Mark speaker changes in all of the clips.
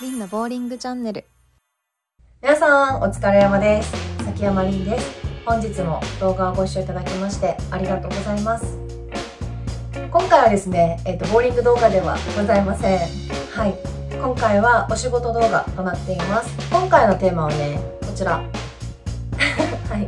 Speaker 1: リンのボーリングチャンネル。
Speaker 2: 皆さんお疲れ様です。崎山凛です。本日も動画をご視聴いただきましてありがとうございます。今回はですね、えっ、とボーリング動画ではございません。はい。今回はお仕事動画となっています。今回のテーマはねこちら。はい。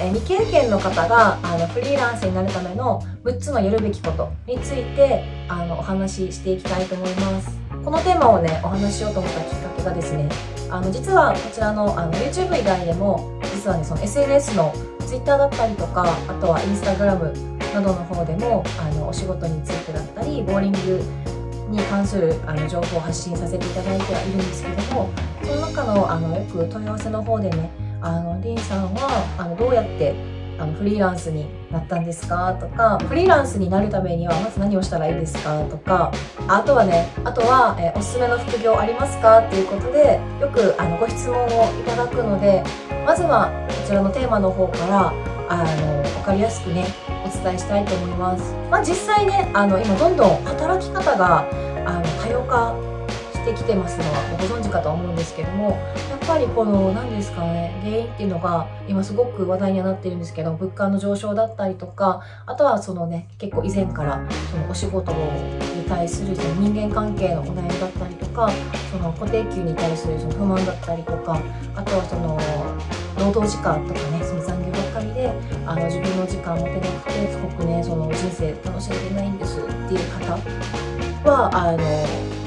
Speaker 2: え未経験の方があのフリーランスになるための6つのやるべきことについてあのお話ししていきたいと思います。このテーマをねお話ししようと思ったきっかけがですねあの実はこちらのあの YouTube 以外でも実はねその SNS の Twitter だったりとかあとは Instagram などの方でもあのお仕事についてだったりボーリングに関するあの情報を発信させていただいてはいるんですけどもその中のあのよく問い合わせの方でねあのリンさんはあのどうやってあのフリーランスになったんですか？とかフリーランスになるためにはまず何をしたらいいですか？とかあとはねあとは、えおすすめの副業ありますか？っていうことでよくあのご質問をいただくのでまずはこちらのテーマの方からあの分かりやすくねお伝えしたいと思います、まあ、実際ねあの今どんどん働き方があの多様化してきてますのはご存知かと思うんですけどもやっぱりこの何ですかね原因っていうのが今すごく話題にはなってるんですけど物価の上昇だったりとかあとはそのね結構以前からそのお仕事に対するその人間関係のお悩みだったりとかその固定給に対するその不満だったりとかあとはその労働時間とかねその残業ばっかりであの自分の時間持てなくてすごくねその人生楽しんでないんですっていう方はあの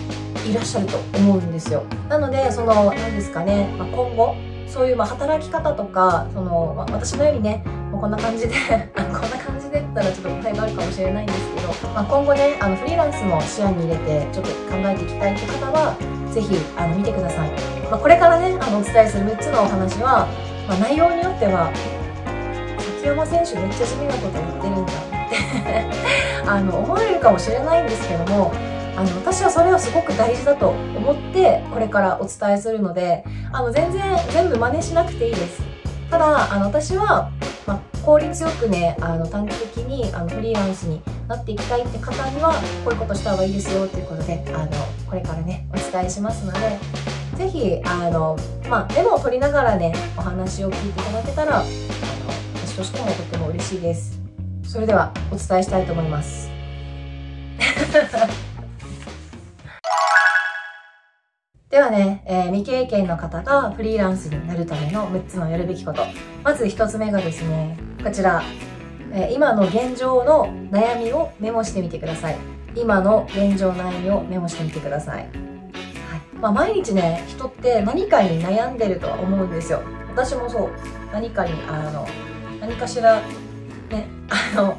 Speaker 2: いらっしゃると思うんですよ。なのでその何ですかね、まあ、今後そういうまあ働き方とかその、まあ、私のようにねもうこんな感じで こんな感じでったらちょっと答えがあるかもしれないんですけど、まあ、今後ねあのフリーランスも視野に入れてちょっと考えていきたいって方は是非あの見てください、まあ、これからねあのお伝えする6つのお話は、まあ、内容によっては崎山選手めっちゃ地味なこと言ってるんだって あの思われるかもしれないんですけどもあの私はそれはすごく大事だと思ってこれからお伝えするのであの全然全部真似しなくていいです。ただあの私は、まあ、効率よくねあの短期的にあのフリーランスになっていきたいって方にはこういうことした方がいいですよということであのこれからねお伝えしますので是非あの、まあ、メモを取りながらねお話を聞いていただけたらあの私としてもとっても嬉しいです。それではお伝えしたいと思います。ではね、えー、未経験の方がフリーランスになるための6つのやるべきこと。まず1つ目がですね、こちら、えー、今の現状の悩みをメモしてみてください。今の現状悩みをメモしてみてください。はいまあ、毎日ね、人って何かに悩んでるとは思うんですよ。私もそう。何かに、あの、何かしら、ね、あの、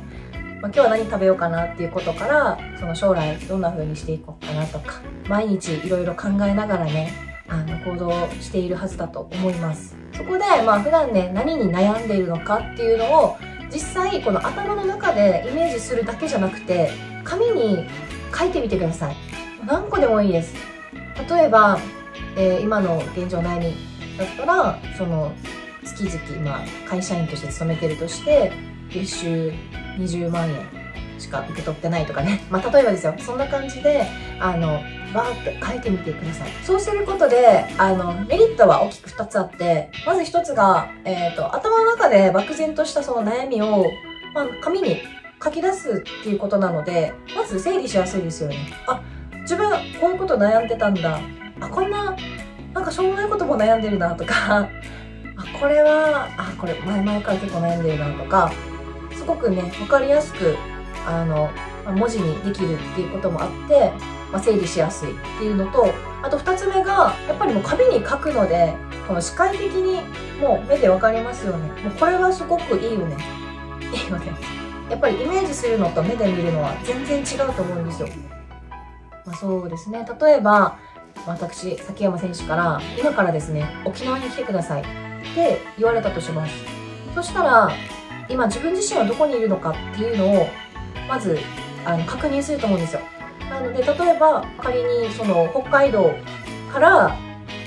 Speaker 2: 今日は何食べようかなっていうことからその将来どんな風にしていこうかなとか毎日いろいろ考えながらねあの行動しているはずだと思います。そこでまあ普段ね何に悩んでいるのかっていうのを実際この頭の中でイメージするだけじゃなくて紙に書いてみてください。何個でもいいです。例えば、えー、今の現状悩みだったらその月々、まあ、会社員として勤めてるとして月収20万円しか受け取ってないとかね。まあ、例えばですよ。そんな感じで、あの、バーって書いてみてください。そうすることで、あの、メリットは大きく2つあって、まず1つが、えっ、ー、と、頭の中で漠然としたその悩みを、まあ、紙に書き出すっていうことなので、まず整理しやすいですよね。あ、自分こういうこと悩んでたんだ。あ、こんな、なんかしょうもないことも悩んでるなとか、あ、これは、あ、これ前々から結構悩んでるなとか、すごくね分かりやすくあの文字にできるっていうこともあって、まあ、整理しやすいっていうのとあと2つ目がやっぱりもう紙に書くのでこの視界的にもう目で分かりますよね。もうこれはすごくいいよね。いいよね。やっぱりイメージするのと目で見るのは全然違うと思うんですよ、まあ、そうですね。例えば私崎山選手から今からですね沖縄に来てくださいって言われたとします。そしたら今自分自身はどこにいるのかっていうのをまずあの確認すると思うんですよ。なので例えば仮にその北海道から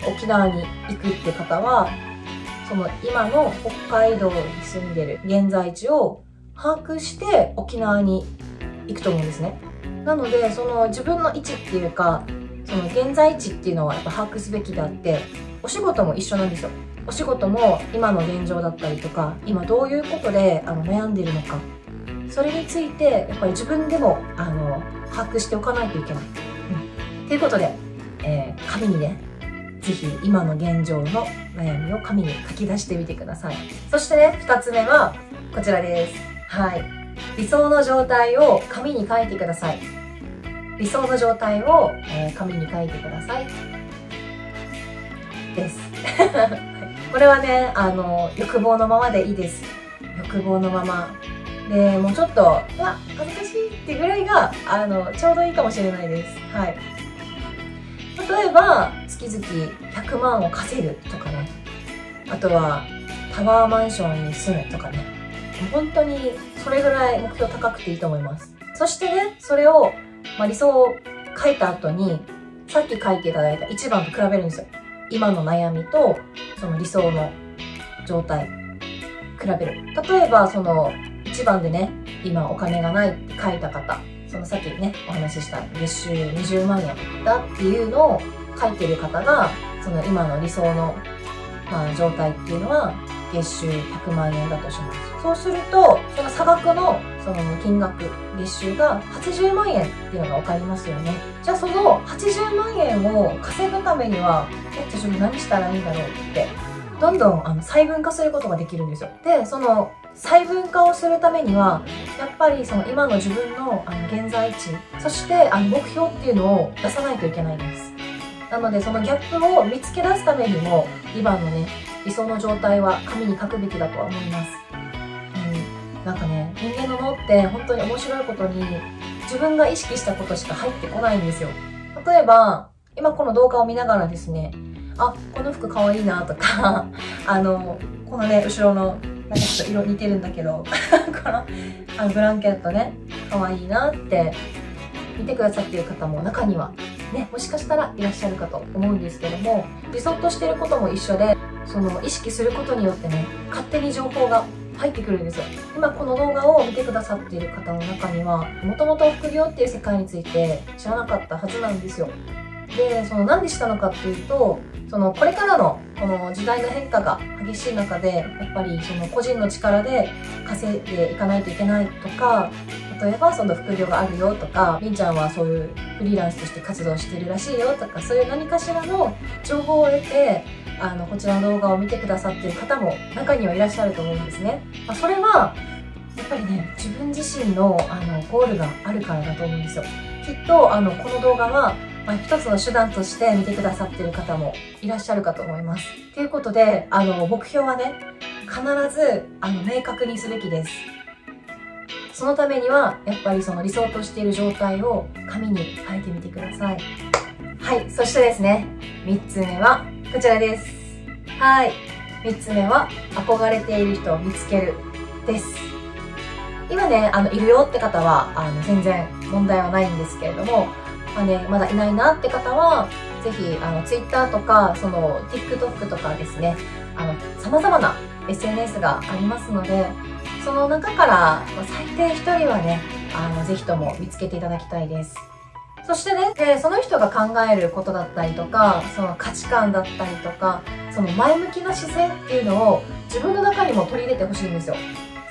Speaker 2: 沖縄に行くって方はその今の北海道に住んでる現在地を把握して沖縄に行くと思うんですね。なのでその自分の位置っていうかその現在地っていうのはやっぱ把握すべきであってお仕事も一緒なんですよ。お仕事も今の現状だったりとか今どういうことであの悩んでいるのかそれについてやっぱり自分でもあの把握しておかないといけない。うん、ということで、えー、紙にねぜひ今の現状の悩みを紙に書き出してみてください。そしてね、2つ目はこちらです。はい。理想の状態を紙に書いてください。理想の状態を、えー、紙に書いてください。です。これはね、あの、欲望のままでいいです。欲望のまま。で、もうちょっと、わ、恥ずかしいってぐらいが、あの、ちょうどいいかもしれないです。はい。例えば、月々100万を稼ぐとかね。あとは、タワーマンションに住むとかね。本当に、それぐらい目標高くていいと思います。そしてね、それを、まあ、理想を書いた後に、さっき書いていただいた1番と比べるんですよ。今の悩みとその理想の状態比べる例えばその1番でね今お金がないって書いた方そのさっきねお話しした月収20万円だっていうのを書いてる方がその今の理想の、まあ、状態っていうのは月収100万円だとします。そうすると、その差額のその金額、月収が80万円っていうのが分かりますよね。じゃあその80万円を稼ぐためには、え、私も何したらいいんだろうって、どんどんあの細分化することができるんですよ。で、その細分化をするためには、やっぱりその今の自分のあの現在地、そしてあの目標っていうのを出さないといけないんです。なのでそのギャップを見つけ出すためにも、今のね、理想の状態は紙に書くべきだとは思います。なんかね、人間の脳って本当に面白いことに自分が意識したことしか入ってこないんですよ。例えば、今この動画を見ながらですね、あ、この服かわいいなとか、あの、このね、後ろの、なんかちょっと色似てるんだけど、このあのブランケットね、かわいいなって見てくださってる方も中にはね、もしかしたらいらっしゃるかと思うんですけども理想としてることも一緒でその意識することによってね勝手に情報が入ってくるんですよ。今この動画を見てくださっている方の中にはもともと副業っていう世界について知らなかったはずなんですよ。でその何でしたのかっていうとそのこれからのこの時代の変化が激しい中でやっぱりその個人の力で稼いでいかないといけないとか例えばその副業があるよとかりんちゃんはそういうフリーランスとして活動してるらしいよとかそういう何かしらの情報を得てあのこちらの動画を見てくださってる方も中にはいらっしゃると思うんですね。まあ、それはやっぱりね自分自身のあのゴールがあるからだと思うんですよ。きっとあのこの動画はまあ、一つの手段として見てくださってる方もいらっしゃるかと思います。ということで、あの、目標はね、必ず、あの、明確にすべきです。そのためには、やっぱりその理想としている状態を紙に書いてみてください。はい、そしてですね、三つ目はこちらです。はい、三つ目は、憧れている人を見つけるです。今ね、あの、いるよって方は、あの、全然問題はないんですけれども、まあね、まだいないなって方は、ぜひ、あの、Twitter とか、その、TikTok とかですね、あの、様々な SNS がありますので、その中から、最低1人はね、あの、ぜひとも見つけていただきたいです。そしてね、でその人が考えることだったりとか、その価値観だったりとか、その前向きな姿勢っていうのを自分の中にも取り入れてほしいんですよ。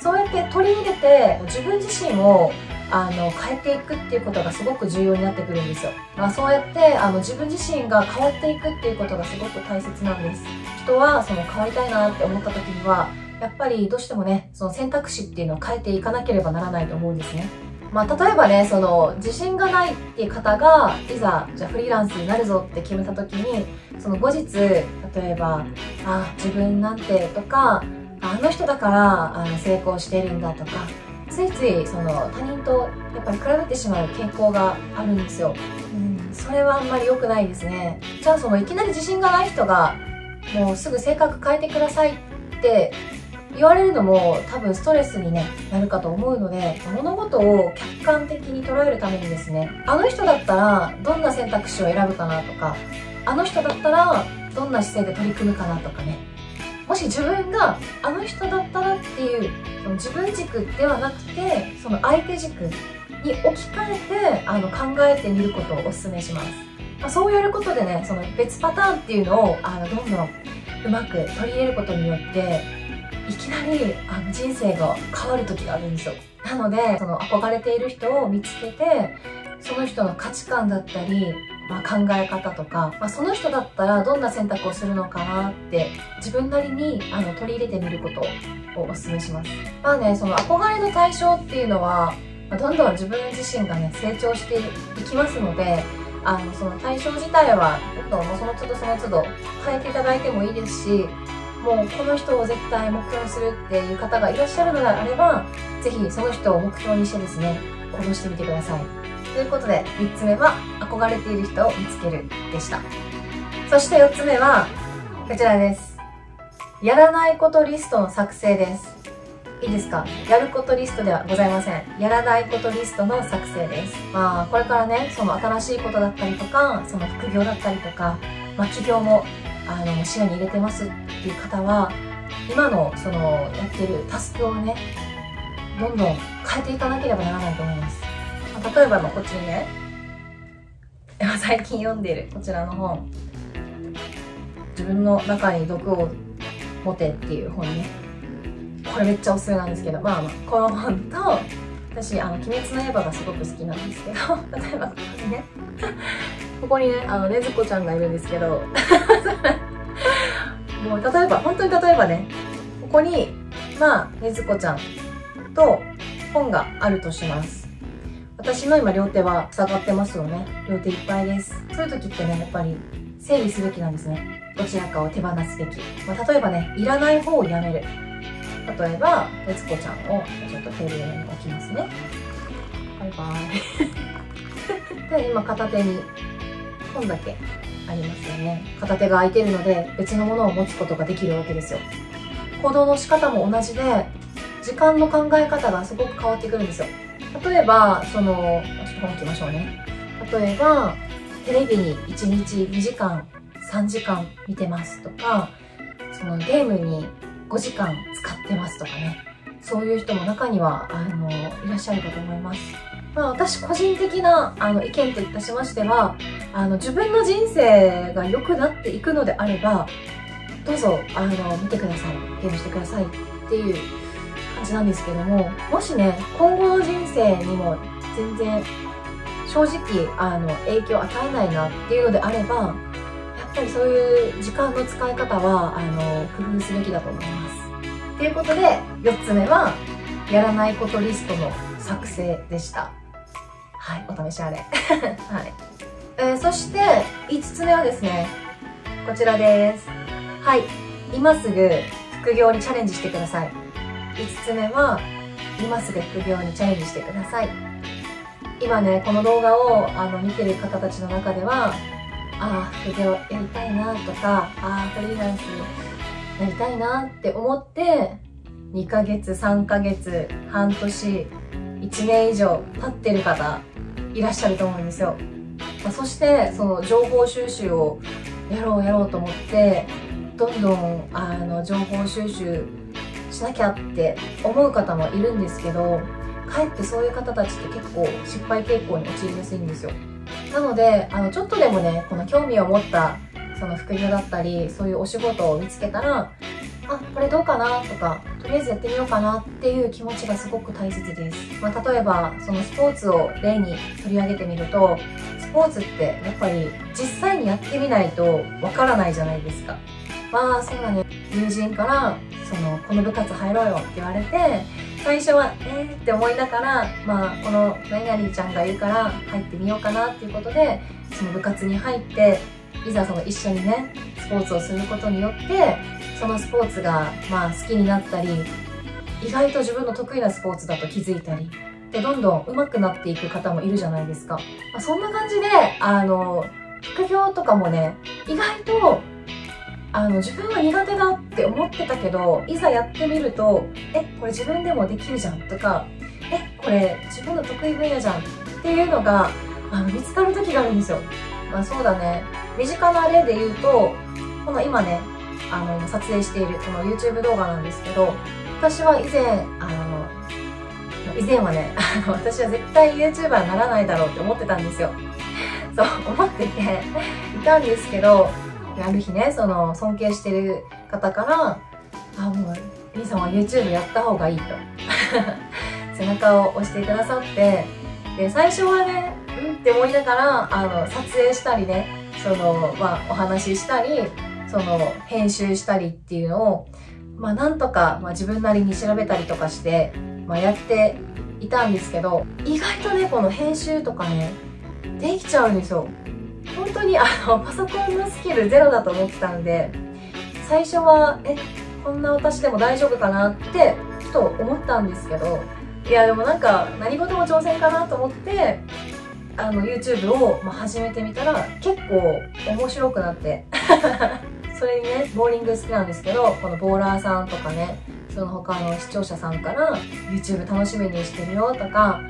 Speaker 2: そうやって取り入れて、自分自身をあの変えていくっていうことがすごく重要になってくるんですよ、まあ、そうやってあの自分自身が変わっていくっていうことがすごく大切なんです。人はその変わりたいなって思った時にはやっぱりどうしてもねその選択肢っていうのを変えていかなければならないと思うんですね。まあ、例えばねその自信がないっていう方がいざじゃあフリーランスになるぞって決めた時にその後日例えば「あ自分なんて」とか「あの人だからあの成功してるんだ」とかついついその他人とやっぱり比べてしまう傾向があるんですよ、うん、それはあんまり良くないですね。じゃあそのいきなり自信がない人がもうすぐ性格変えてくださいって言われるのも多分ストレスに、ね、なるかと思うので物事を客観的に捉えるためにですねあの人だったらどんな選択肢を選ぶかなとかあの人だったらどんな姿勢で取り組むかなとかね。もし自分があの人だったらっていうその自分軸ではなくてその相手軸に置き換えてあの考えてみることをお勧めします。まあ、そうやることでねその別パターンっていうのをあのどんどんうまく取り入れることによっていきなりあの人生が変わる時があるんですよ。なのでその憧れている人を見つけてその人の価値観だったり、まあ、考え方とか、まあ、その人だったらどんな選択をするのかなって自分なりにあの取り入れてみることをお勧めします。まあねその憧れの対象っていうのは、まあ、どんどん自分自身がね成長していきますのであのその対象自体はどんどんその都度その都度変えていただいてもいいですしもうこの人を絶対目標にするっていう方がいらっしゃるのであればぜひその人を目標にしてですね行動してみてください。ということで3つ目は憧れている人を見つけるでした。そして4つ目はこちらです。やらないことリストの作成です。いいですか？やることリストではございません。やらないことリストの作成です。まあ、これからね、その新しいことだったりとか、その副業だったりとか、まあ、企業も、あの、視野に入れてます。っていう方は、今の、その、やってるタスクをね、どんどん変えていかなければならないと思います。まあ、例えば、こっちにね、最近読んでいるこちらの本、自分の中に毒を持てっていう本ね、これめっちゃおすすめなんですけど、まあまあ、この本と、私、あの、鬼滅の刃がすごく好きなんですけど、例えばここにね、ここにね、あの、ねずこちゃんがいるんですけど、もう例えば、本当に例えばね、ここに、まあ、ねずこちゃんと本があるとします。私の今両手は塞がってますよね。両手いっぱいです。そういう時ってね、やっぱり整理すべきなんですね。どちらかを手放すべき。まあ、例えばね、いらない方をやめる。例えば、徹子ちゃんをちょっとテーブルに置きますね。バイバイ。で、今片手に本だけありますよね。片手が空いてるので別のものを持つことができるわけですよ。行動の仕方も同じで、時間の考え方がすごく変わってくるんですよ。例えば、その、ちょっと本置きましょうね。例えば、テレビに1日2時間、3時間見てますとか、そのゲームに5時間使ってますとかねそういう人も中にはあのいらっしゃるかと思います。まあ、私個人的なあの意見といたしましてはあの自分の人生が良くなっていくのであればどうぞあの見てくださいゲームしてくださいっていう感じなんですけどももしね今後の人生にも全然正直あの影響を与えないなっていうのであればやっぱりそういう時間の使い方はあの工夫すべきだと思います。ということで4つ目はやらないことリストの作成でした。はい、お試しあれ。はい。えー、そして5つ目はですね、こちらです。はい、今すぐ副業にチャレンジしてください。5つ目は今すぐ副業にチャレンジしてください。今ね、この動画をあの見てる方たちの中では、ああ副業やりたいなとかああフリーランスやりたいなって思って2ヶ月3ヶ月半年1年以上経ってる方いらっしゃると思うんですよ、まあ、そしてその情報収集をやろうやろうと思ってどんどんあの情報収集しなきゃって思う方もいるんですけどかえってそういう方たちって結構失敗傾向に陥りやすいんですよ。なのであのちょっとでもねこの興味を持ったその副業だったりそういうお仕事を見つけたらあこれどうかなとかとりあえずやってみようかなっていう気持ちがすごく大切です、まあ、例えばそのスポーツを例に取り上げてみるとスポーツってやっぱり実際にやってみないとわからないじゃないですか。まあそうだね。友人からそのこの部活入ろうよって言われて最初はえーって思いながらまあこの何々ちゃんがいるから入ってみようかなっていうことでその部活に入っていざその一緒にねスポーツをすることによってそのスポーツがまあ好きになったり意外と自分の得意なスポーツだと気づいたりでどんどん上手くなっていく方もいるじゃないですか、まあ、そんな感じであの副業とかもね意外とあの自分は苦手だって思ってたけどいざやってみるとえこれ自分でもできるじゃんとかえこれ自分の得意分野じゃんっていうのがあの見つかる時があるんですよ。まあそうだね。身近な例で言うとこの今ねあの撮影しているこの YouTube 動画なんですけど私は以前あの以前はね あの私は絶対 YouTuber にならないだろうって思ってたんですよ。そう思ってていたんですけどある日ねその尊敬してる方から「あもうリーさんは YouTube やった方がいい」と。背中を押してくださってで最初はねって思いながらあの撮影したりねその、まあ、お話ししたりその編集したりっていうのを、まあ、なんとか、まあ、自分なりに調べたりとかして、まあ、やっていたんですけど意外とねこの編集とかねできちゃうんですよ。本当にあのパソコンのスキルゼロだと思ってたんで最初はえこんな私でも大丈夫かなってちょっと思ったんですけどいやでもなんか何事も挑戦かなと思ってあの YouTube を、ま始めてみたら結構面白くなって。それにねボーリング好きなんですけどこのボーラーさんとかねその他の視聴者さんから YouTube 楽しみにしてるよとか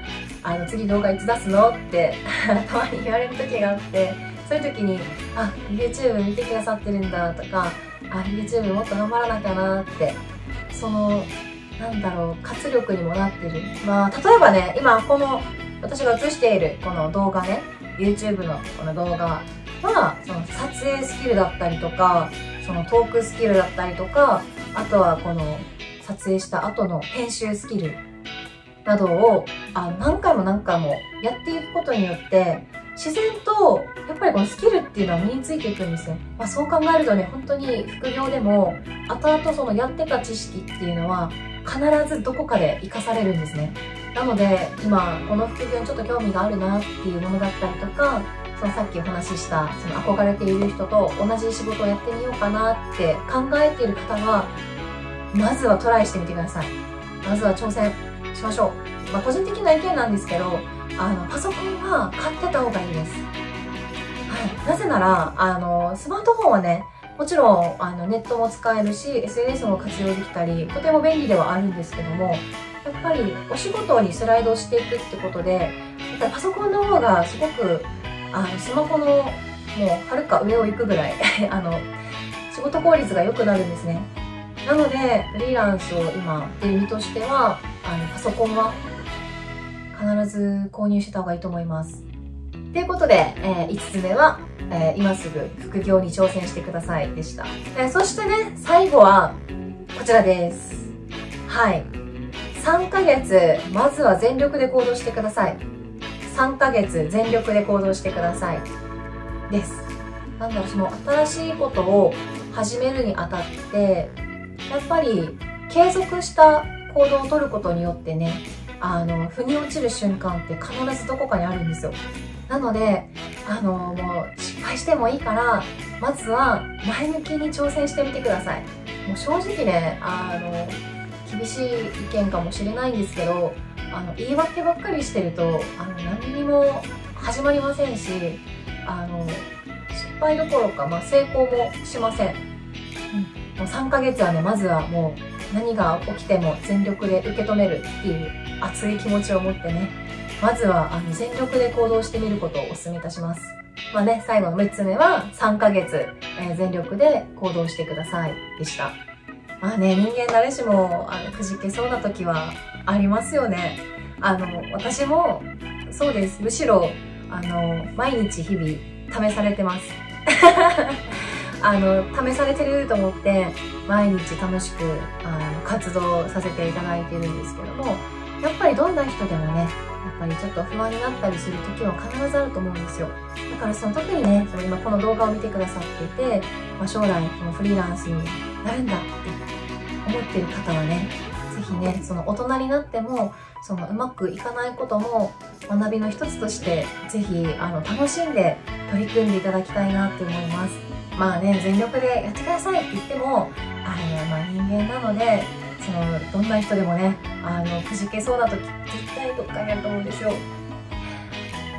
Speaker 2: あの次動画いつ出すのって たまに言われる時があってそういう時にあ YouTube 見てくださってるんだとかあ YouTube もっと頑張らなきゃなってそのなんだろう活力にもなってる。まあ例えばね今この私が映しているこの動画ね YouTube のこの動画はその撮影スキルだったりとかそのトークスキルだったりとかあとはこの撮影した後の編集スキルなどをあ何回も何回もやっていくことによって自然とやっぱりこのスキルっていうのは身についていくんですよ、まあ、そう考えるとね本当に副業でも後々そのやってた知識っていうのは必ずどこかで活かされるんですね。なので今この副業にちょっと興味があるなっていうものだったりとかそのさっきお話ししたその憧れている人と同じ仕事をやってみようかなって考えている方はまずはトライしてみてください。まずは挑戦しましょう、まあ、個人的な意見なんですけどあのパソコンは買ってた方がいいです、はい、なぜならあのスマートフォンはねもちろんあのネットも使えるし SNS も活用できたりとても便利ではあるんですけどもやっぱりお仕事にスライドしていくってことでパソコンの方がすごくあのスマホのもうはるか上を行くぐらい あの仕事効率が良くなるんですね。なのでフリーランスを今ってる身としてはあのパソコンは必ず購入した方がいいと思います。ということで、えー、5つ目は、えー、今すぐ副業に挑戦してくださいでした、えー、そしてね最後はこちらです。はい。3ヶ月まずは全力で行動してください。3ヶ月全力で行動してください。です。なんだろうその新しいことを始めるにあたってやっぱり継続した行動をとることによってねあの腑に落ちる瞬間って必ずどこかにあるんですよ。なのであのもう失敗してもいいからまずは前向きに挑戦してみてください。もう正直ねあの厳しい意見かもしれないんですけどあの言い訳ばっかりしてるとあの何にも始まりませんしあの失敗どころか、まあ、成功もしません、うん、もう3ヶ月はねまずはもう何が起きても全力で受け止めるっていう熱い気持ちを持ってねまずはあの全力で行動してみることをお勧めいたします。まあね、最後の6つ目は3ヶ月、えー、全力で行動してくださいでした。まあね、人間誰しもあのくじけそうな時はありますよね。あの、私もそうです。むしろ、あの、毎日日々試されてます。あの、試されてると思って、毎日楽しくあの活動させていただいてるんですけども、やっぱりどんな人でもね、やっぱりちょっと不安になったりする時は必ずあると思うんですよ。だからその特にね、その今この動画を見てくださっていて、まあ、将来このフリーランスになるんだって思ってる方はね是非ねその大人になってもそのうまくいかないことも学びの一つとして是非あの楽しんで取り組んでいただきたいなって思いますまあね全力でやってくださいって言ってもあの、まあ、人間なのでそのどんな人でもねあのくじけそうな時絶対どっかにあると思うんですよ。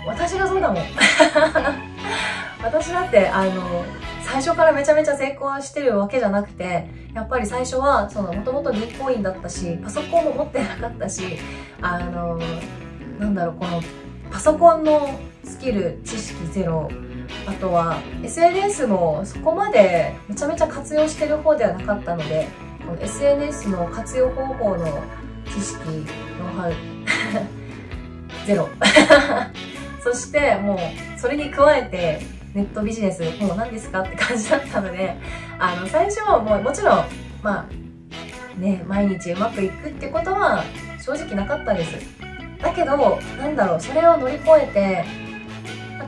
Speaker 2: 私がそうだもん。私だってあの最初からめちゃめちゃ成功してるわけじゃなくてやっぱり最初はそのもともと銀行員だったしパソコンも持ってなかったしあのなんだろうこのパソコンのスキル知識ゼロあとは SNS もそこまでめちゃめちゃ活用してる方ではなかったので SNS の活用方法の知識ノウハウゼロ。そしてもうそれに加えてネットビジネスもう何ですかって感じだったのであの最初はもうもちろんまあね毎日うまくいくってことは正直なかったです。だけどなんだろうそれを乗り越えて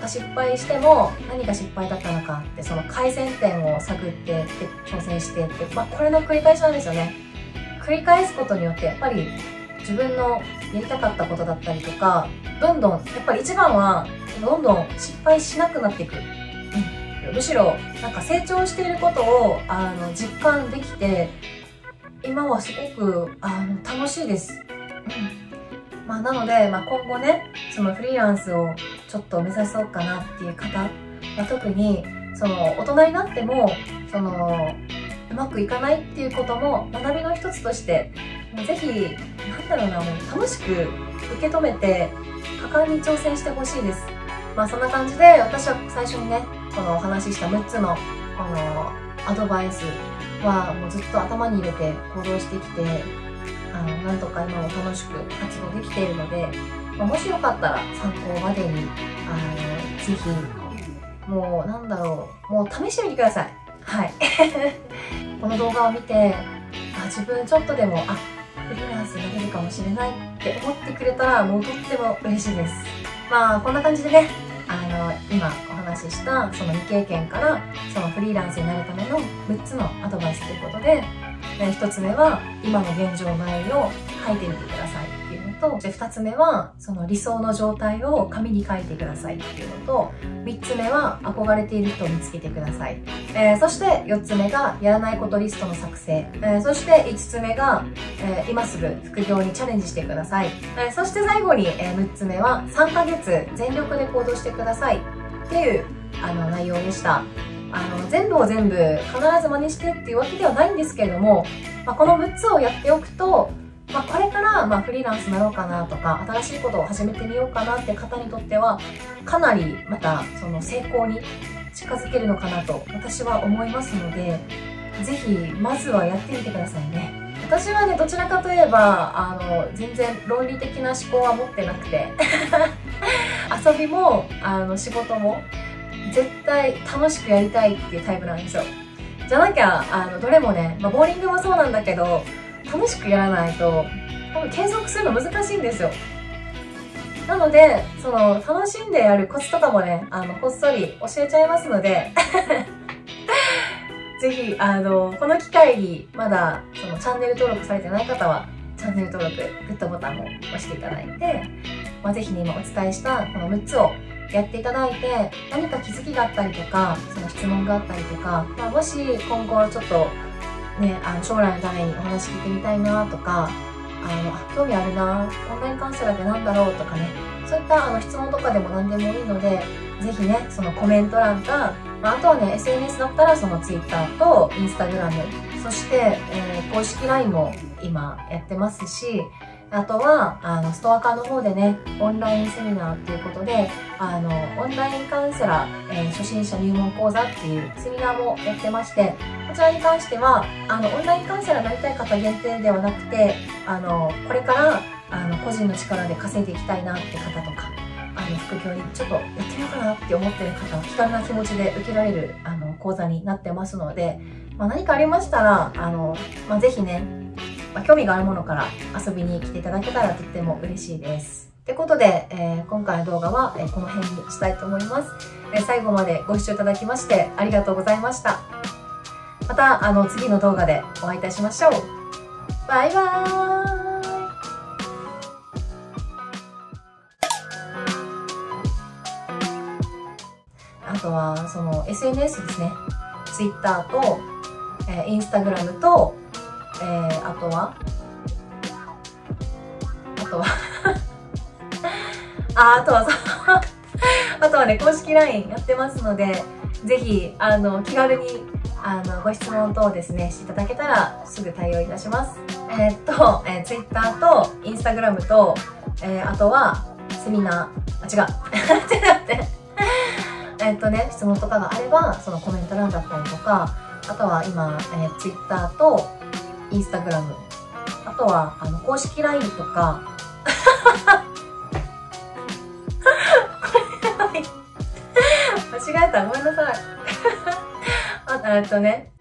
Speaker 2: か失敗しても何が失敗だったのかってその改善点を探ってって挑戦してって、まあ、これの繰り返しなんですよね。繰り返すことによってやっぱり自分のやりたかったことだったりとかどんどんやっぱり一番はどんどん失敗しなくなっていく、うん、むしろなんか成長していることをあの実感できて今はすごくあの楽しいです、うん。まあ、なので、まあ、今後ねそのフリーランスをちょっと目指そうかなっていう方、まあ、特にその大人になってもそのうまくいかないっていうことも学びの一つとしてぜひなんだろうなもう楽しく受け止めて果敢に挑戦してほしいです。まあそんな感じで私は最初にねこのお話しした6つのこのアドバイスはもうずっと頭に入れて行動してきてあのなんとか今も楽しく活動できているので、ま、もしよかったら参考までにあのぜひもうなんだろうもう試してみてください。はい。この動画を見てあ自分ちょっとでもあフリーランスになれるかもしれないって思ってくれたらもうとっても嬉しいです。まあこんな感じでねあの今お話ししたその未経験からそのフリーランスになるための6つのアドバイスということで1つ目は今の現状の内容を書いてみてください。と、2つ目はその理想の状態を紙に書いてくださいっていうのと、3つ目は憧れている人を見つけてください。えー、そして4つ目がやらないことリストの作成。えー、そして5つ目が、えー、今すぐ副業にチャレンジしてください。え、そして最後に、え6つ目は3ヶ月全力で行動してくださいっていうあの内容でした。あの全部を全部必ず真似してっていうわけではないんですけれども、まあ、この6つをやっておくとまあ、これからまあフリーランスになろうかなとか新しいことを始めてみようかなって方にとってはかなりまたその成功に近づけるのかなと私は思いますのでぜひまずはやってみてくださいね。私はねどちらかといえばあの全然論理的な思考は持ってなくて 遊びもあの仕事も絶対楽しくやりたいっていうタイプなんですよ。じゃなきゃあのどれもね、まあ、ボーリングもそうなんだけど楽しくやらないと多分継続するの難しいんですよ。なのでその楽しんでやるコツとかもねあのこっそり教えちゃいますので ぜひあのこの機会にまだそのチャンネル登録されてない方はチャンネル登録グッドボタンを押していただいて、まあ、ぜひね今お伝えしたこの6つをやっていただいて何か気づきがあったりとかその質問があったりとか、まあ、もし今後ちょっとね、あの将来のためにお話聞いてみたいなとか、あの、興味あるな、オンラインカウンセラーって何だろうとかね、そういったあの質問とかでも何でもいいので、是非ね、そのコメント欄か、まあ、あとはね、SNS だったらその Twitter と Instagram、そして、えー、公式 LINE も今やってますし、あとは、あの、ストアカーの方でね、オンラインセミナーっていうことで、あの、オンラインカウンセラー、えー、初心者入門講座っていうセミナーもやってまして、こちらに関しては、あの、オンラインカウンセラーになりたい方限定ではなくて、あの、これから、あの、個人の力で稼いでいきたいなって方とか、あの、副業にちょっとやってみようかなって思ってる方は、気軽な気持ちで受けられる、あの、講座になってますので、まあ、何かありましたら、あの、まあ、ぜひね、まあ、興味があるものから遊びに来ていただけたらとっても嬉しいです。ということで、えー、今回の動画は、えー、この辺にしたいと思います、えー、最後までご視聴いただきましてありがとうございました。また、あの、次の動画でお会いいたしましょう。バイバーイあとは、その SNS ですね。Twitter と、えー、Instagram と、えー、あとは？あとは？あ、あとは あとはね、公式 LINE やってますので、ぜひ、あの、気軽に、あの、ご質問等ですね、していただけたら、すぐ対応いたします。えー、っと、えー、Twitter と Instagram と、えー、あとは、セミナー、あ、違う。ってなって。えっとね、質問とかがあれば、そのコメント欄だったりとか、あとは今、えー、Twitter とインスタグラム。あとは、あの、公式 LINE とか、間違えた。ごめんなさい。あ、えっとね、